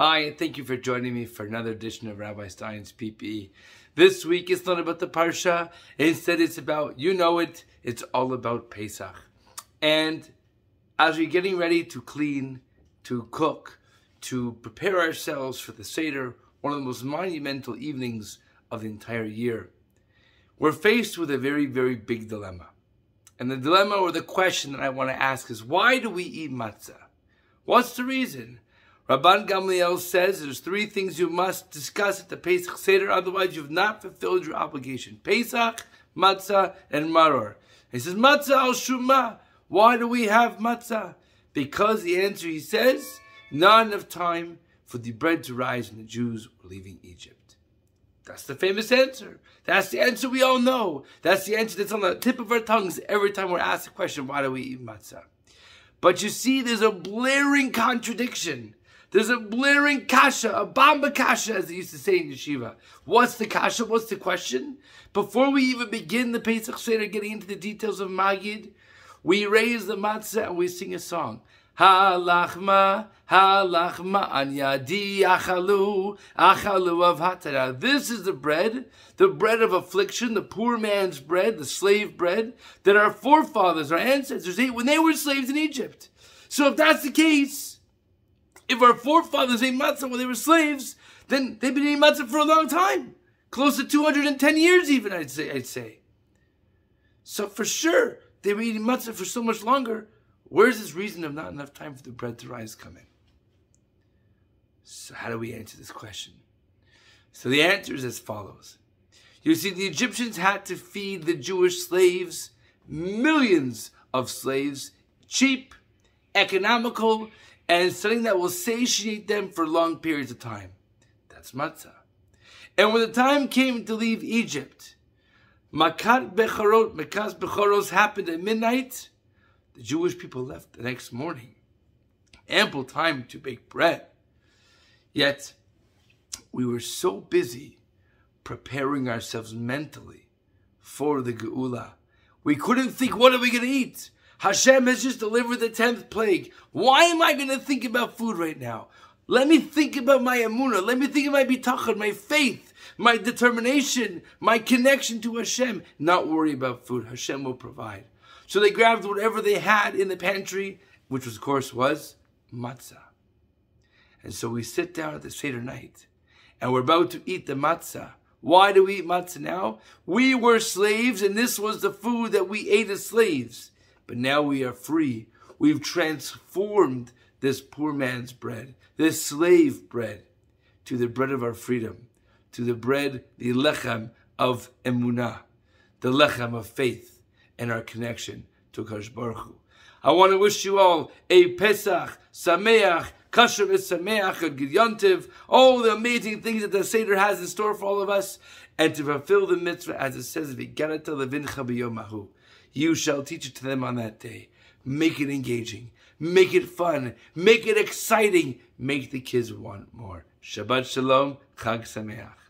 Hi, and thank you for joining me for another edition of Rabbi Stein's PPE. This week it's not about the Parsha. Instead, it's about, you know it, it's all about Pesach. And as we're getting ready to clean, to cook, to prepare ourselves for the Seder, one of the most monumental evenings of the entire year, we're faced with a very, very big dilemma. And the dilemma or the question that I want to ask is, why do we eat matzah? What's the reason? Rabban Gamliel says there's three things you must discuss at the Pesach Seder, otherwise you've not fulfilled your obligation. Pesach, matzah, and maror. He says, matzah al shuma. Why do we have matzah? Because the answer, he says, not enough time for the bread to rise when the Jews were leaving Egypt. That's the famous answer. That's the answer we all know. That's the answer that's on the tip of our tongues every time we're asked the question, why do we eat matzah? But you see, there's a blaring contradiction there's a blaring kasha, a bamba kasha, as they used to say in yeshiva. What's the kasha? What's the question? Before we even begin the Pesach Seder, getting into the details of Magid, we raise the matzah and we sing a song. Halachma, halachma an yadi achalu, achalu of. This is the bread, the bread of affliction, the poor man's bread, the slave bread that our forefathers, our ancestors ate when they were slaves in Egypt. So if that's the case, if our forefathers ate matzah when they were slaves, then they've been eating matzah for a long time. Close to 210 years even, I'd say. I'd say. So for sure, they were eating matzah for so much longer. Where's this reason of not enough time for the bread to rise coming? So how do we answer this question? So the answer is as follows. You see, the Egyptians had to feed the Jewish slaves millions of slaves, cheap, economical, and something that will satiate them for long periods of time. That's matzah. And when the time came to leave Egypt, Makat Bechorot, Makas Bechoros happened at midnight. The Jewish people left the next morning. Ample time to bake bread. Yet, we were so busy preparing ourselves mentally for the Geula. We couldn't think, what are we going to eat? Hashem has just delivered the 10th plague. Why am I going to think about food right now? Let me think about my emunah. Let me think of my bitachon, my faith, my determination, my connection to Hashem. Not worry about food. Hashem will provide. So they grabbed whatever they had in the pantry, which was, of course was matzah. And so we sit down at the Seder night, and we're about to eat the matzah. Why do we eat matzah now? We were slaves, and this was the food that we ate as slaves. But now we are free. We've transformed this poor man's bread, this slave bread, to the bread of our freedom, to the bread, the lechem of emunah, the lechem of faith, and our connection to Kadosh Baruch Hu. I want to wish you all a Pesach, Sameach, Kasher Sameach, a Gidyantiv, all the amazing things that the Seder has in store for all of us, and to fulfill the mitzvah as it says, V'garata levincha b'yomahu. You shall teach it to them on that day. Make it engaging. Make it fun. Make it exciting. Make the kids want more. Shabbat Shalom. Chag Sameach.